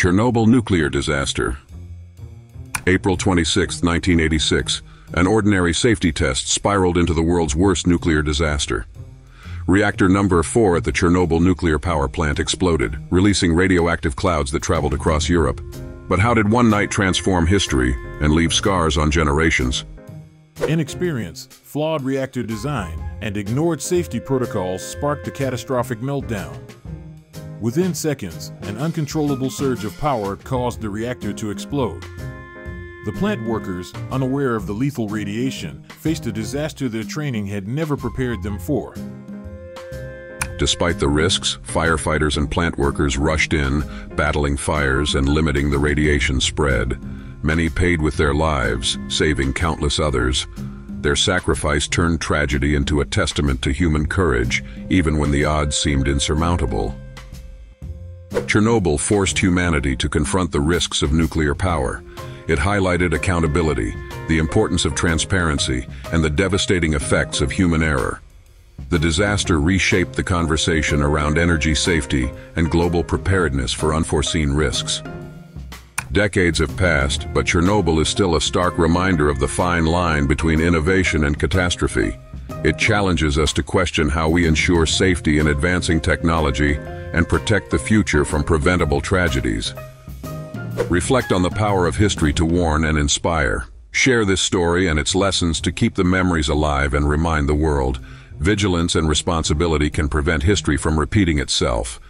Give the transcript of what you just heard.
Chernobyl nuclear disaster. April 26, 1986, an ordinary safety test spiraled into the world's worst nuclear disaster. Reactor number 4 at the Chernobyl nuclear power plant exploded, releasing radioactive clouds that traveled across Europe. But how did one night transform history and leave scars on generations? Inexperience, flawed reactor design, and ignored safety protocols sparked the catastrophic meltdown. Within seconds, an uncontrollable surge of power caused the reactor to explode. The plant workers, unaware of the lethal radiation, faced a disaster their training had never prepared them for. Despite the risks, firefighters and plant workers rushed in, battling fires and limiting the radiation spread. Many paid with their lives, saving countless others. Their sacrifice turned tragedy into a testament to human courage, even when the odds seemed insurmountable. Chernobyl forced humanity to confront the risks of nuclear power. It highlighted accountability, the importance of transparency, and the devastating effects of human error. The disaster reshaped the conversation around energy safety and global preparedness for unforeseen risks. Decades have passed, but Chernobyl is still a stark reminder of the fine line between innovation and catastrophe. It challenges us to question how we ensure safety in advancing technology and protect the future from preventable tragedies. Reflect on the power of history to warn and inspire. Share this story and its lessons to keep the memories alive and remind the world Vigilance and responsibility can prevent history from repeating itself.